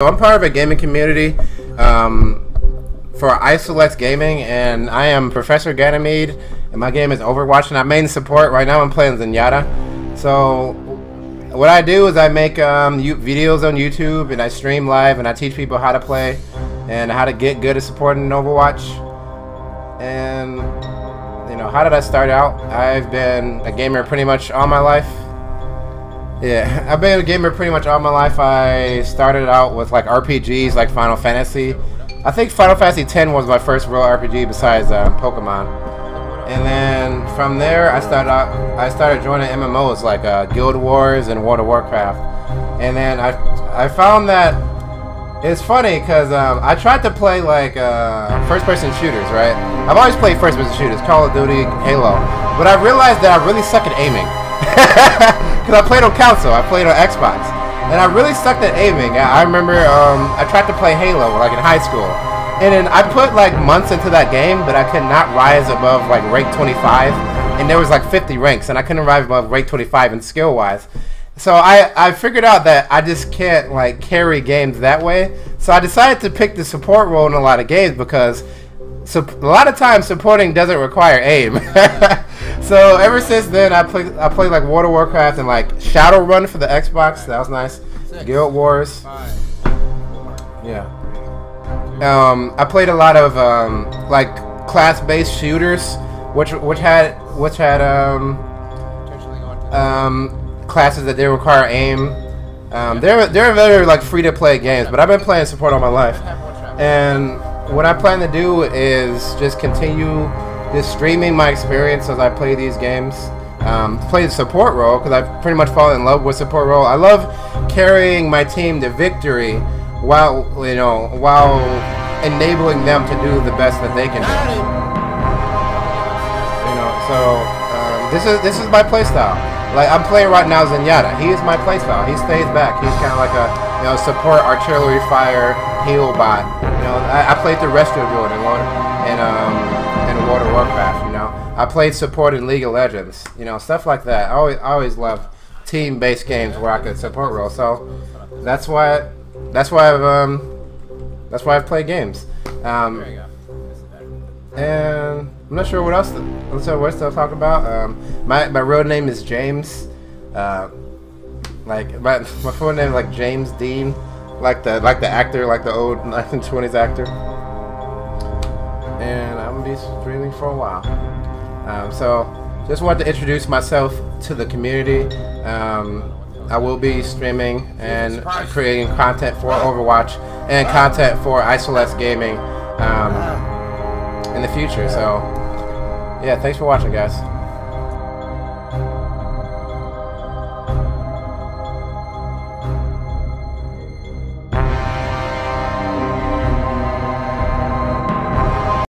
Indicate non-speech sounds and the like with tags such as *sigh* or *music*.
So I'm part of a gaming community um, for Isolex Gaming, and I am Professor Ganymede, and my game is Overwatch, and I'm main support. Right now I'm playing Zenyatta. So what I do is I make um, videos on YouTube, and I stream live, and I teach people how to play, and how to get good at supporting Overwatch. And, you know, how did I start out? I've been a gamer pretty much all my life. Yeah, I've been a gamer pretty much all my life. I started out with like RPGs like Final Fantasy. I think Final Fantasy X was my first real RPG besides uh, Pokemon. And then from there, I started out, I started joining MMOs like uh, Guild Wars and World of Warcraft. And then I I found that it's funny because um, I tried to play like uh, first-person shooters, right? I've always played first-person shooters, Call of Duty, Halo, but I realized that I really suck at aiming. *laughs* Because I played on console, I played on Xbox. And I really sucked at aiming. I remember um, I tried to play Halo, like in high school. And then I put like months into that game, but I could not rise above like rank 25. And there was like 50 ranks, and I couldn't rise above rank 25 in skill-wise. So I, I figured out that I just can't like carry games that way. So I decided to pick the support role in a lot of games because so, a lot of times supporting doesn't require aim. *laughs* so ever since then, I played I play like World of Warcraft and like Shadowrun for the Xbox. That was nice. Guild Wars. Yeah. Um, I played a lot of um, like class-based shooters, which which had which had um, um, classes that didn't require aim. Um, they're they're very like free-to-play games, but I've been playing support all my life, and what I plan to do is just continue just streaming my experience as I play these games. Um, play the support role because I've pretty much fallen in love with support role. I love carrying my team to victory while you know while enabling them to do the best that they can do. You know, so um, this is this is my playstyle. Like I'm playing right now Zenyatta. He is my playstyle. He stays back. He's kind of like a you know support artillery fire heal bot. You know, I, I played the Druid in Lord and um in World of Warcraft. You know, I played support in League of Legends. You know, stuff like that. I always I always love team-based games where I could support role. So that's why that's why I've um that's why I've played games. Um, and I'm not sure what else. To, what else to talk about. Um, my my real name is James. Uh, like my *laughs* my full name is like James Dean, like the like the actor, like the old *laughs* 1920s actor. And I'm be streaming for a while. Um, so just wanted to introduce myself to the community. Um, I will be streaming and creating content for Overwatch and content for Isolex Gaming um, in the future. So, yeah, thanks for watching, guys.